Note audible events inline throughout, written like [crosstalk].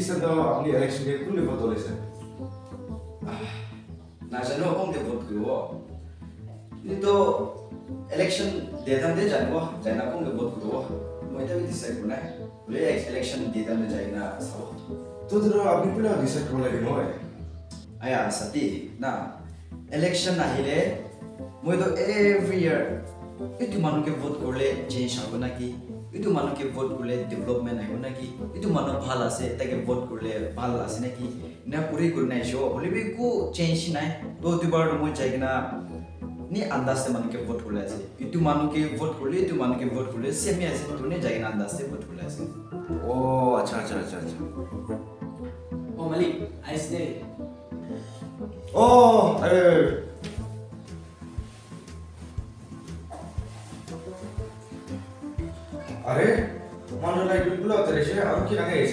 bisa tau ambil reaction dia pun dia foto lesa ah. Nah, saya nak kong dia foto dia Ini tu election dia tak dia jangan wah, jangan aku nggak buat kedua. Mau itu bisa pun eh, boleh election dia tak menjadi sabo. Tuh tuh lah, abis pun lagi saya kembali mau eh. Ayah sati, nah election nah hilir, mau itu every year এইটো মানুহকে vote কৰিলে change হ'ব নেকি এইটো মানুহকে vote কৰিলে development আহিব নেকি এইটো মানুহ ভালো আছে তাকে ভোট কৰিলে ভালো আছে নেকি নে কৰি কৰি নাই চ' হ'লে বি একো চেঞ্জ নাই তো দুবাৰ মই যাই কিনা নি আন্দাজতে মানুহকে ভোট কৰিলে আছে এইটো মানুহকে ভোট কৰিলে এইটো মানুহকে ভোট কৰিলে চেমে আছে তো নে যাই কিনা আন্দাজতে ভোট কৰিলে আছে অ' আচ্ছা আচ্ছা আচ্ছা আচ্ছা Oh Malik, ice day. অ' আৰে अरे मन लाइक बिल्कुल होते रहेछ अरु किन के आइछ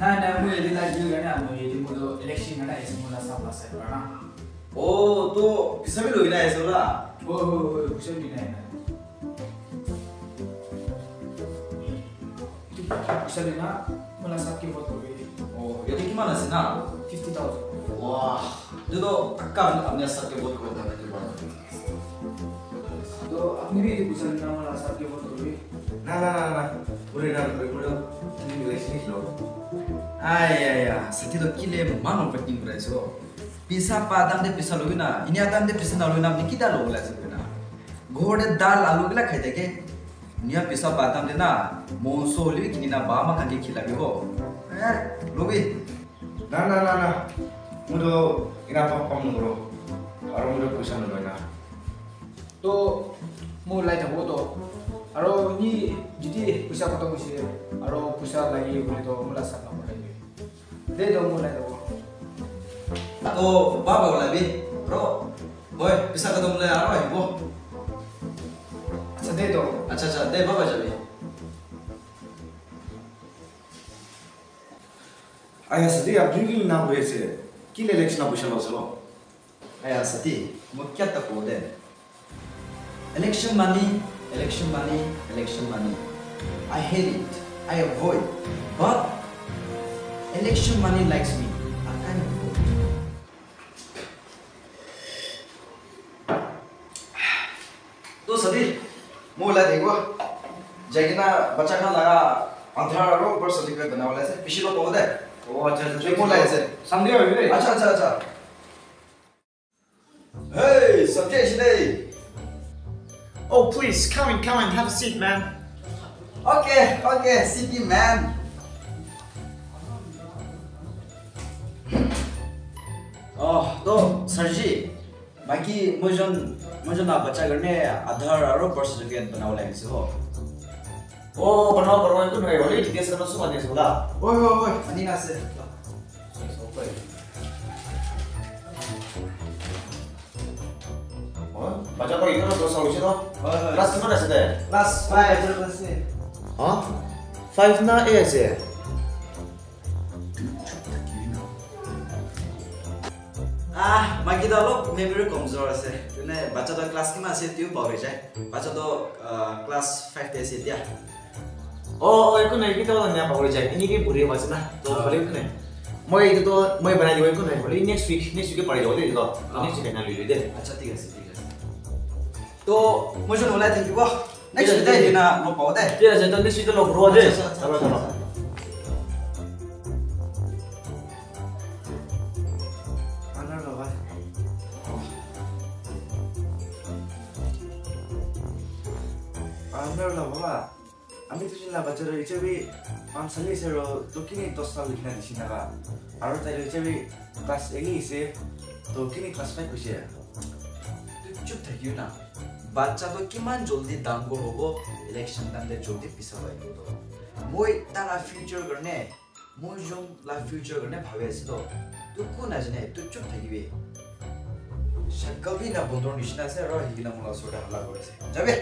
ना ना म यदि लाइक दियो भने हाम्रो यदि मुलो इलेक्सन गर्न आइछ मुला सभा से गर्न ओ तो किसबे लोइला आइछ होला ओ हो हो कुछ भी नहीं है किसबे ना मुला सब के बहुत हो गई ओ यदि कि मानस ना 50000 वाह जो तो पक्का हमने सब के बहुत को होता है तो अपने भी यदि कुछ ना मुला सब के बहुत bi kusa ni na mo la sa ki vote ko yedi. না না না না ওরে না ওরে তুমি ইলেকশ্যন নিছিল Ayah ya, sakit tuh kile mana penting berasa. Bisa padam deh bisa logi na, ini adam deh bisa nalu na, ini kita logi lah sebenarnya. Gorde dal alu gila khai deke, niya bisa padam deh na, monso libi kini na bama kan dia kila biho. Eh, logi. না না না না মোৰো ইনা পাপ কাম নকৰোঁ আৰু মোৰো পইচা নলয় না To mo la ta vote. Aro ini jadi pusat ketemu sih. Aro pusat lagi boleh tuh mulai sama mulai. Dia tuh mulai tuh. Aku bapa mulai bi, bro. Boy, bisa ketemu mulai aro ibu. Acha dia tuh. Acha acha dia bapa jadi. Ayah sedih, abdul gini nak buat sih. Kini election apa sih masalah? Ayah sedih, mungkin tak boleh. Election money election money, election money. I hate it. I avoid. But election money likes me. I can't vote. तो सदी मोला देखो जगना बच्चा का लगा अंधारा रो पर सदी का बना वाला से पिछले लोग बोलते हैं ओ अच्छा अच्छा मोला ऐसे समझे हो अच्छा अच्छा अच्छा हे सत्य इसने Oh, please, come in, come in, have a seat, man. Okay, okay, sit in, man. 어, 너 살지? 마키 무전 무전 아빠 작을네 아더라로 벌써 저게 나올라 했어. 오, 번호 번호 또 내가 원래 이게 서로 수가 돼서다. 오이 오이, 아니 나스. baca kok itu terus solusi tuh kelas gimana sih teh kelas five kelas sih ah five na ya sih ah magi tuh lo memory komzor sih karena baca tuh kelas gimana sih tuh power sih baca tuh kelas five deh sih ya Oh, oh, itu naik kita orang nyapa kalau jadi ini kayak buri apa sih nah, tuh balik kan? Mau itu tuh, mau yang berani juga itu naik. Ini next week, next week kita pergi jauh deh, gitu. Next week kita naik lebih deh. Acha tiga sih. তো মই যোন ওলাই থাকিব next day দিনা মই পাওঁ দে acha, sabar. acha. আনাৰ লগত আনাৰ লগত আমি তো চিন্তা বাচ্চাৰা হিসেবে পাঁচশালি আছে তো কিনি দশটা লিখিনা দিছি না আৰু তাই হিসেবে ক্লাছ এগি আছে তো কিনি ফাইভ না বাচ্চাটো কিমান জলদি ডাঙৰ হ'ব ইলেকশ্যন টাইমতে জলদি পিছা লাগিব তো। মই তাৰ ফিউচাৰ কাৰণে মই যোন লাইফ ফিউচাৰ কাৰণে ভাবি আছিলো তোক কোন নাজানে তোক চুপ থাকিবি। চাকবি না বন্ধুৰ নিচিনা আছে আৰু সেইদিনা মোৰ ওচৰতে হাল্লা কৰিছে। যাবি?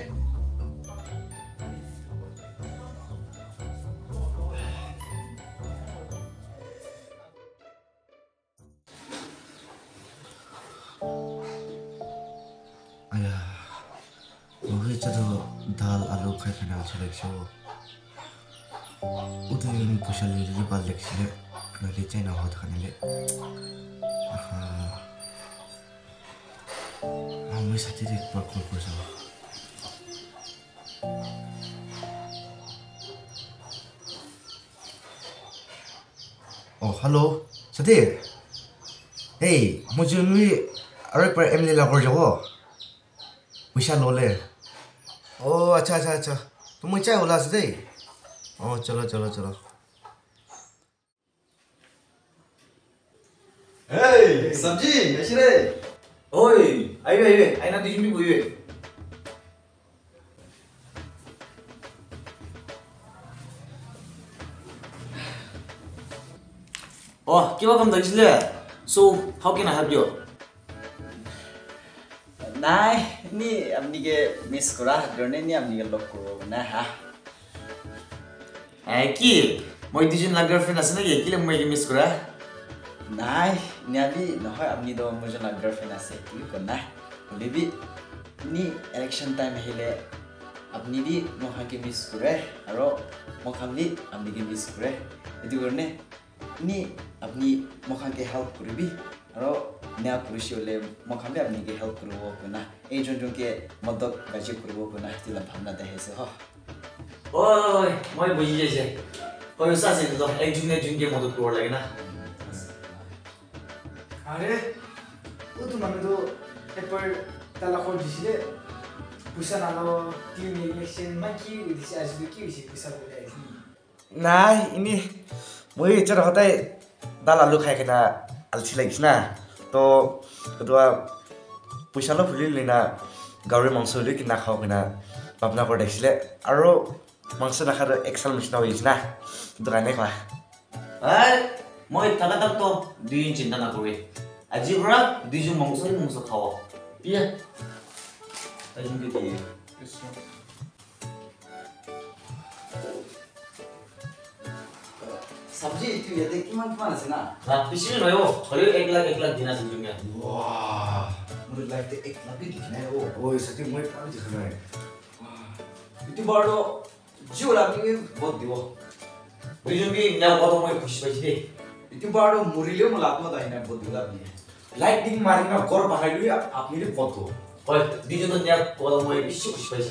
বিশাল আলোক এখানে আছে, দেখছ? উদয়ন কুশালী বা লেখছিলে নাকি চাইনা ভাত খানিলে আমার সাথে একবার কল করছ ও, হ্যালো সাথী এই মজুরি আরেকবার এমনি লাগর যাব? পয়সা ললে ओ अच्छा अच्छा अच्छा। तो मुझे चाय बोला से ओ चलो चलो चलो। हे सब्ज़ी ऐसे ओए आई आई ना तुझे so how can I help you নাই নি আপনিকে মিস করা কারণে নি আপনিকে লক করবো না হা Eh, কি? মই দুজন লাগ গার্লফ্রেন্ড আছে নাকি? কিলে মই মিস করা? নাই নি আমি নহয় আপনি তো মোৰ জন গাৰ্লফ্ৰেণ্ড আছে কি না হ'লেবি নি ইলেকশ্যন টাইম আহিলে আপুনি বি মহাকে মিছ কৰে আৰু মখান বি আপুনিকে মিছ কৰে এইটো কাৰণে নি আপুনি মখানকে হেল্প কৰিবি আৰু নিয়া পুৰুষী হ'লে মখান বি আপুনিকে হেল্প কৰিব কোনা এই যোনজনকে মদত গাজি কৰিব কোনা সেইটো ভাৱনা দেখাইছে হ 어이, মই বুঝি যাইছে। ওই সাসে তো একজন একজনকে মদত করবার লাগে না? আরে ওতো মানুহটো এপাৰ তালাকৰ দিছিলে পইচা নাল ক্লিন ইলেকশ্যন ইমান কি দিছে আজিলৈ কি হৈছে পইচা লৈ আহিছে নাই ini মই এতিয়া সদায় দাল আলু খাই কিনা আলচি লাগিছে না? তো পইচা অলপ খুলিলি না গাহৰি মাংস লৈ কিনা খাওঁ কিনা। ভাৱনা কৰি দেখিছিলে আৰু মাংস নাখালে এক চাল নিচিনা হৈ গৈছে না। সেইটো কাৰণে আৰ মই থাকা তাক তো দুইজন চিন্তা না কৰে আজি ভৰা দুইজন মাংস মাংস খাওয়া বিয়া। सब्जी त्यो हेर्दै किमान किमान आएछ ना लाख नै भयो हरियो एक लाख एक लाख दिन आएछ तिमीले वाह मेरो लाइफ त एक लाख देखिन हो हो यसो म मै पनि देखिन है त्यो बडो जिउ लाग्ने बहुत दियो बिजु कि ना गत म खुसी भइछ दे त्यो बडो मुरिले म लाग्न त हैन बहुत दियो लाग्ने दिन मारिन कर भागाइले आफ्नैले पत्तो पर बिजु त न्या गत म खुसी भइछ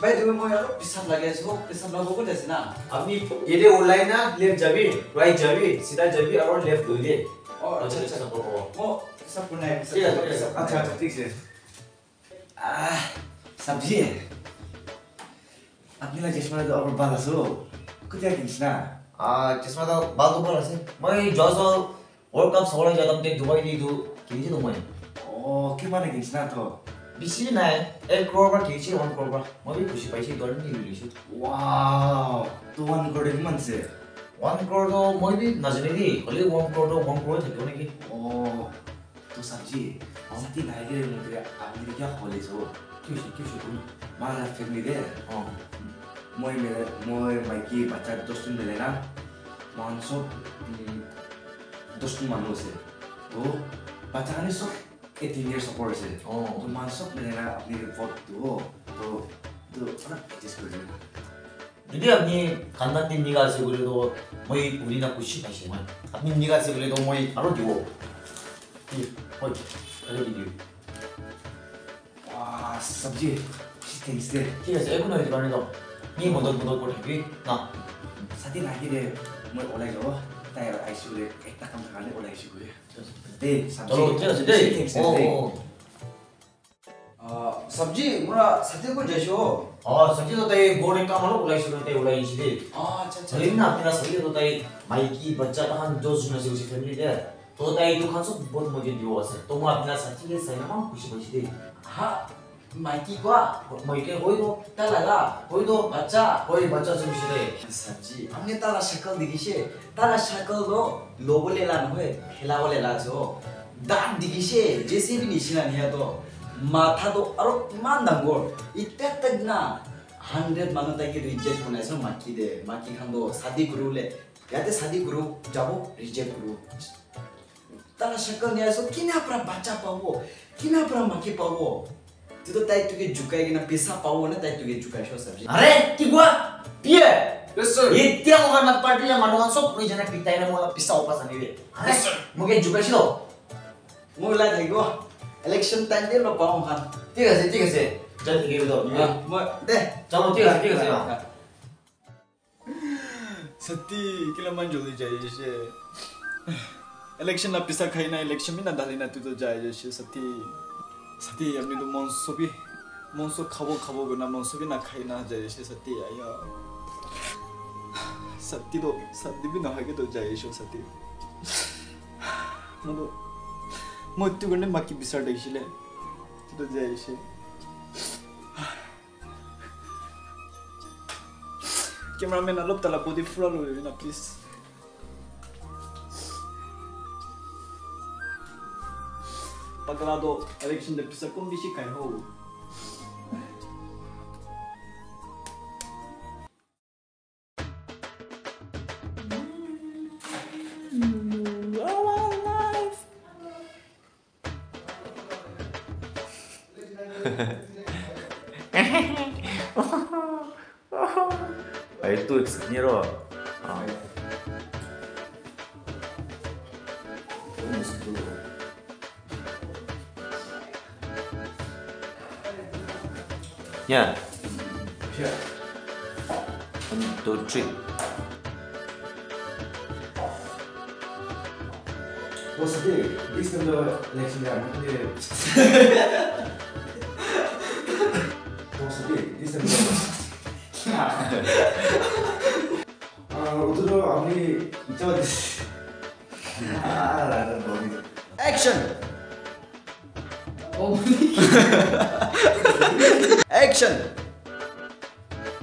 ভাই তুমি মই আৰু পিছত লাগি আছো পিছত লগাব গৈছে না আপুনি এদে ওলাই না লেফট যাবি ৰাইট যাবি সিধা যাবি আৰু লেফট লৈ দে অ আচ্ছা আচ্ছা অ অ সব কোনে আচ্ছা আচ্ছা ঠিক আছে আহ সবজি আপনি লাগে চশমা তো আর বাল আছো কোথায় কিনছ না আ চশমা তো বাল উপর আছে মই জজ ওয়ার্ল্ড কাপ সবাই যাতাম তে দুবাই নিদু কিনছি তো মই ও কি মানে কিনছ না তো বেছি নাই এক ক্ৰড় বা টি খুচি পাইছো মই নজনে অলপ ঢেনী কিয় মিলে অঁ মই মই ভাইকী আছে ও বাচ্চা নষ্টা সব এইটিন ইয়ার্স ওপর আছে অঁ তো মান সব মিলের আপনি ভোট দিব তো তো অলপ এডজাষ্ট করে দেবেন যদি আপনি কান্দান্তি নিগা আছে বলেতো মই উৰিনা খুচি পাইছোঁ মই আপুনি নিগা আছে বলেতো মই আৰু দিব কি হয় আৰু দি দিওঁ 와 সবজি থ্যাংকস দে ঠিক আছে একো নহয় কাৰণে যাওঁ নি মদত মদত কৰি থাকিবি না সাথী লাগিলে মই ওলাই যাব esta 아이시그레 esta camisa grande o la aishigue. De sabji. Chalo, chalo, de. Oh. 아, sabji 뭐라 사태 걸 제쇼. 아, sabji तो ये गोरे का मालूम उलाई शुरू ते उलाई इसलिए. 아, अच्छा अच्छा. लेकिन ना अपना sabji तो ये माइकी बच्चा तो हम जो सुना से उसी फैमिली दे. तो ये दुकान से बहुत मज़े दियो असे. तो मैं अपना sabji के सही नाम खुशी बची दे. हाँ. মাইকি কোয়া মইকে হইব তালাগা হইব বাচ্চা হই বাচ্চা চুমছিরে সাজি আমনে তালা শাকল দেখিছে তালা শাকল গো লোবলে লান হয়ে খেলা বলে লাজো দাঁত দেখিছে জেসিবি নিছিনা নিয়া তো মাথা তো আরও ইমান ডাঙ্গর ইত্যা তাক না হান্ড্রেড মানুষ তাকে রিজেক্ট কোনাইছ মাকি দে মাকি খান দো সাদি গুরুলে ইয়াতে সাদি গুরু যাব রিজেক্ট গুরু তারা শাকল নিয়ে আসো কিনা আপনার বাচ্চা পাবো কিনা আপনার মাকে পাবো তুই তো তাই তুকে ঝুকাই না পেশা পাবো না তাই তুকে ঝুকাইছ সবজি আরে কি কোয়া পিয়ে এতিয়া মোক না পাৰ্টিলে মানুহ চব কৈ জানে পিতাই না মোলা পিছা উপাস আনিলে মোক এই জুকাইছিল মোক ওলাই থাকিব ইলেকশ্যন টাইম দিয়ে লগ পাওঁ খান ঠিক আছে ঠিক আছে যাই থাকিব মই দে চলো ঠিক আছে ঠিক আছে সত্যি কিলামান জলদি যাই এসে ইলেকশন না পিছা খাই না ইলেকশন না দালি না তুই তো যাই এসে সত্যি সাথে আপনি তো মন সবই মন সব খাব খাবো না মন সবই না খাই না যাই এসে সত্যি আইয়া সত্যি তো সত্যি বি না তো যাই এসো সত্যি মৃত্যু কারণে মাকি বিচার দেখিছিলে তো যাই এসে ক্যামেরাম্যান অলপ তালা বদি ফুরালো না please Bakalado election'da pisa kumbişi kayhoğu. Aitu eksniro. Ah. Vamos tudo. Nie. Gdzie? Do czy. Posłuchaj, jestem do Lexingera. Posłuchaj, jestem do... ওদেরও আপনি ইচ্ছা আলাদা বলি action 어머니 액션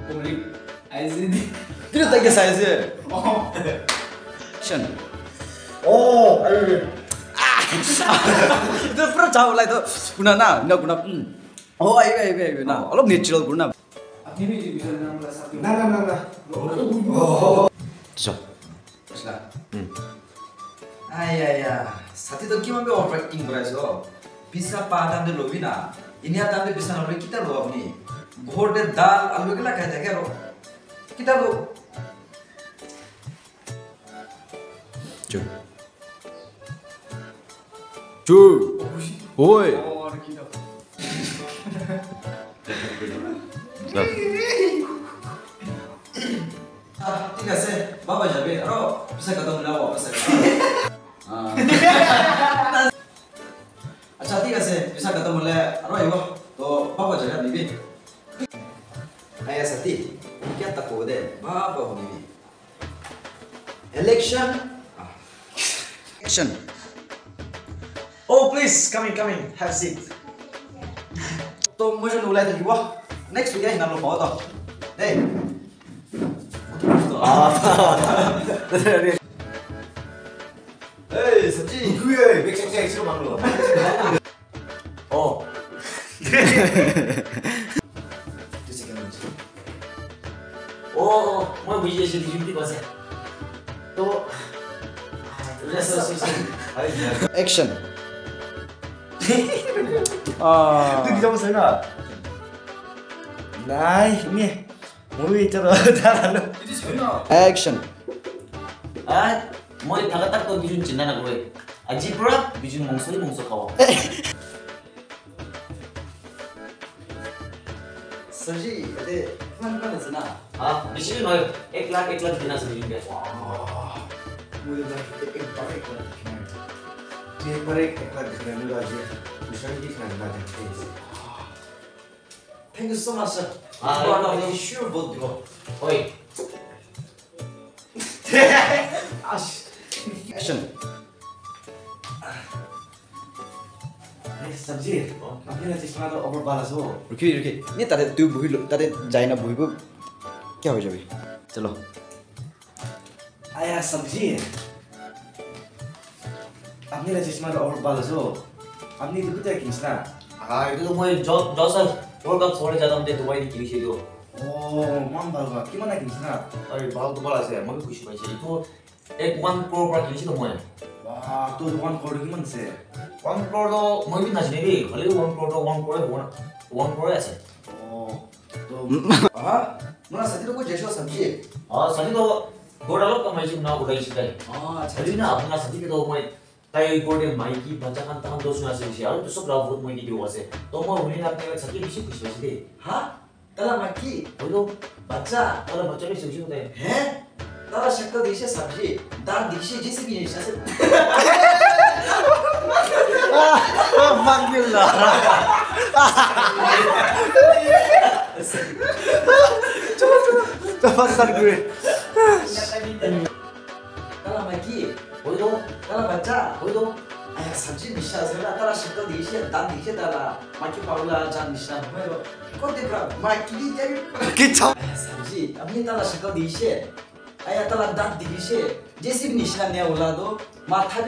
어머니 아이즈니 들었다 이게 사이즈 어 액션 오 아유 itu pernah jauh lah itu guna na guna guna oh ayo ayo ayo nah kalau natural guna ini bisa enam belas satu nah nah nah nah oh so lah hmm ayah ya saat itu gimana operating berasa bisa padan de lobi na ini ada de bisa nolok kita lo abni. Ghor de dal alwe kala kaya jaga lo kita lo cuy. Cuy. Oi. Ah, Tiga sih, bapak jadi, bisa ketemu lawa, bisa ketemu. [laughs] katika se bisa ketemu le roy wah to papa jaga lah, bibi. Ayah sati kita tak kau deh bapa bibi? Election. Election. Oh please coming coming have seat. To mesti nulai lagi wah. Next dia eh, nak lupa to eh. ah, [laughs] hey Hey, Sanji, you're a big fan of 어. [laughs] Tu action. 또. [laughs] 그래서 진짜. 액션. [laughs] 아. 근데 그 점은 설마. 나이 힘이 모르겠잖아. 잘 액션. 아, 머리 다 갖다 꺼 미준 지나라 그래. 아지 브라 미준 몽소리 몽소 가와. सरजी ते किमान किमान है ना हाँ decision हो एक लाख एक लाख देना सरजी ने मुझे लगा कि एक बार एक लाख दिखाना एक बार एक लाख दिखाने वाले दूसरे की दिखाने वाले thank you so much sir हाँ नो नो ये श्योर बोल दो ओए एक्शन ৰখিবি ৰখি এই তাতে তুমি বহিলো তাতে যাই না বহিব কিয় হৈ যাবি? চলো। আয়া চব্জি। আপুনি ৰাজেশমাৰ অভাৰ পাল আছো আপুনি এইটো কেতিয়া কিনিছ না? এইটোতো মই দহ দহ কাপ চৰে যাম দে তোমাৰ কিনিছে এইটো অঁ ভাল ভাল কিমান কিনিছ না? অঁ ভাল দুবাৰ আছে মই খুচি পাইছোঁ। এইটো এক ওৱান ক্ৰৰ পৰা কিনিছিলোঁ মই। ওৱান ক্ৰৰ কিমান আছে? One crore to maybe not maybe. Only one crore to one crore one one crore ऐसे. Oh. तो हाँ. मतलब सचिन को जैसे वो समझिए. हाँ सचिन तो घोड़ा लोग का मैच ना उड़ाई चिता है. हाँ अच्छा. सचिन ना अपना सचिन के तो उपाय. ताई घोड़े माइकी बच्चा का तहां दोस्त ना सुनी चाहिए. तो सब लव बहुत मोइनी दिवा से. तो हम उन्हें ना अपने सचिन किसी किसी वजह से. हाँ. तला माइकी. वो तो बच्चा. तला बच्चा भी सुनी होते हैं. हैं? तला शक्कर दिशे सब्जी. दार दिशे जिसे भी नहीं चाहते. panggil lah. coba coba coba ntar gue. Kalau magi, bodo. Kalau baca, bodo. Ayah sabji nisha, sebenarnya kalau shakal nisha, dan nisha dala. Maki paula jan nisha. Kau deh bro, maki di jadi. Kita. Ayah sabji, abis dala shakal nisha. Ayah dala dan nisha. Jesi nisha ne ulado, mata.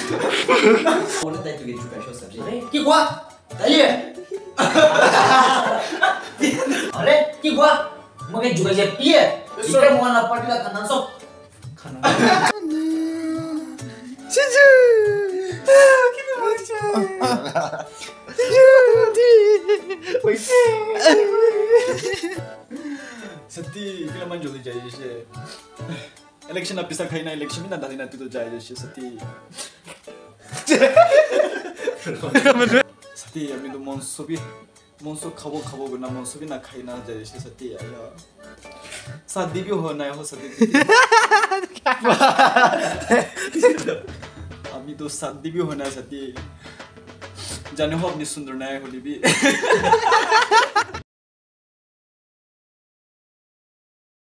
बोले लासे दात दिगिसे JCB निसिना दिगासे माथा बि मान दाङ गर्से आइ आपनि बि किन तल कथा बिसत ओने ताइ तुगे जुकाइसो सब्जी अरे की हुआ ताइए अरे की हुआ मगे जुगा जे पिए इकडे मुआला पाटीला खाना सो खाना चिजु सती किलामान जोली जाए जैसे इलेक्शन ना पिसा खाई ना इलेक्शन में ना डाली ना तू तो जाए जैसे सती सती अभी तो मौसो भी मौसो खाबो खाबो बिना मौसो भी ना खाई ना जाए जैसे सती आया शादी भी होना है हो सती अभी तो शादी भी होना है सती जाने हो अपनी सुंदर नया होली भी